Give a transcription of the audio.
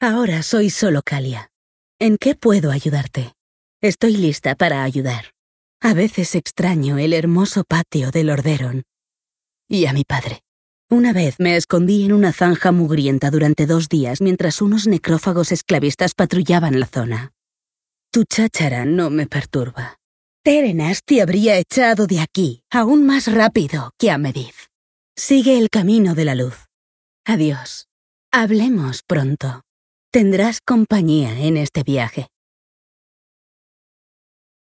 Ahora soy solo Calia. ¿En qué puedo ayudarte? Estoy lista para ayudar. A veces extraño el hermoso patio de Lorderon. Y a mi padre. Una vez me escondí en una zanja mugrienta durante dos días mientras unos necrófagos esclavistas patrullaban la zona. Tu cháchara no me perturba. Terenas te habría echado de aquí aún más rápido que a Medivh. Sigue el camino de la luz. Adiós. Hablemos pronto. Tendrás compañía en este viaje.